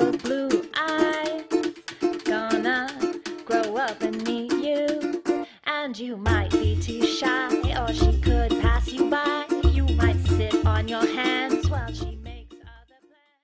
blue eye. Gonna grow up and meet you, and you might be too shy.